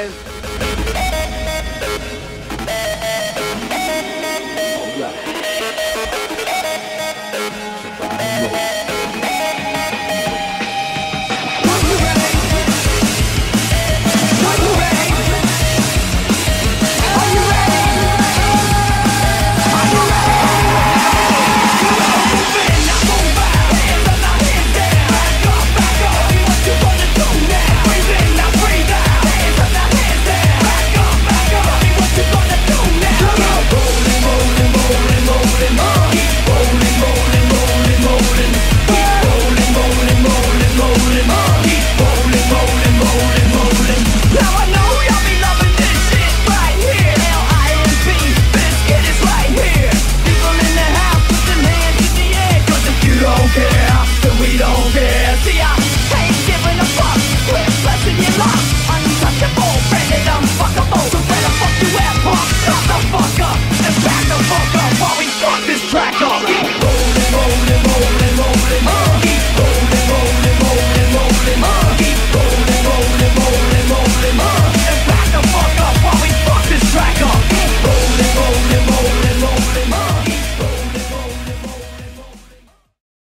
Lopez. yeah. fucked up